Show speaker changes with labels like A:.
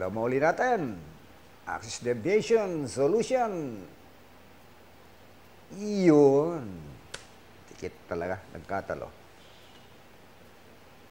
A: Alam mo ulit natin. Axis deviation, solution. Yun. Tikit talaga, nagkatalo.